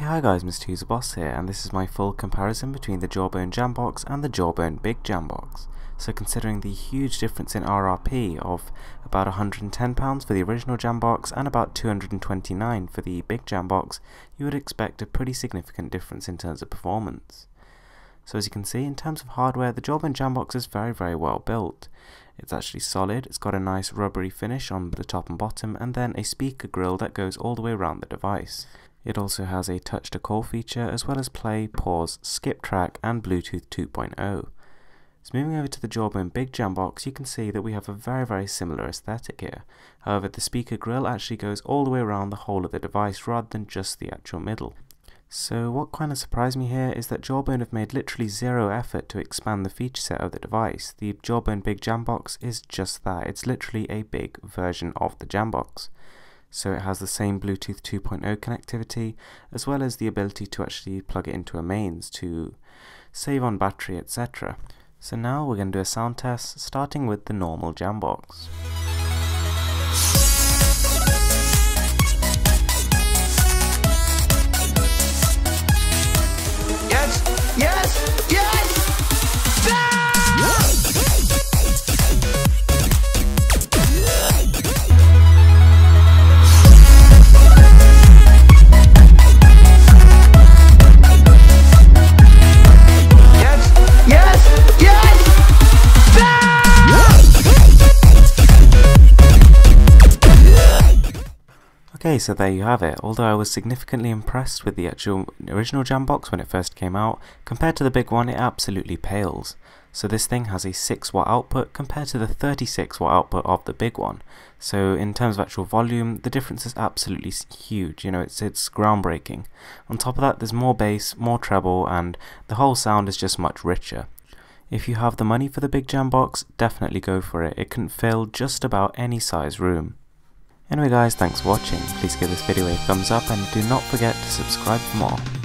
hi guys, Mrwhosetheboss here, and this is my full comparison between the Jawbone Jambox and the Jawbone Big Jambox. So considering the huge difference in RRP of about £110 for the original Jambox and about 229 for the Big Jambox, you would expect a pretty significant difference in terms of performance. So as you can see, in terms of hardware, the Jawbone Jambox is very very well built. It's actually solid, it's got a nice rubbery finish on the top and bottom, and then a speaker grill that goes all the way around the device. It also has a touch to call feature as well as play, pause, skip track and Bluetooth 2.0. So moving over to the Jawbone Big Jambox, you can see that we have a very very similar aesthetic here. However, the speaker grill actually goes all the way around the whole of the device rather than just the actual middle. So what kind of surprised me here is that Jawbone have made literally zero effort to expand the feature set of the device. The Jawbone Big Jambox is just that, it's literally a big version of the Jambox. So it has the same Bluetooth 2.0 connectivity, as well as the ability to actually plug it into a mains to save on battery, etc. So now we're going to do a sound test, starting with the normal Jambox. Okay, so there you have it. Although I was significantly impressed with the actual original Jambox when it first came out, compared to the big one it absolutely pales. So this thing has a 6 watt output compared to the 36 watt output of the big one. So in terms of actual volume, the difference is absolutely huge, you know, it's, it's groundbreaking. On top of that, there's more bass, more treble, and the whole sound is just much richer. If you have the money for the big Jambox, definitely go for it, it can fill just about any size room. Anyway guys, thanks for watching, please give this video a thumbs up and do not forget to subscribe for more.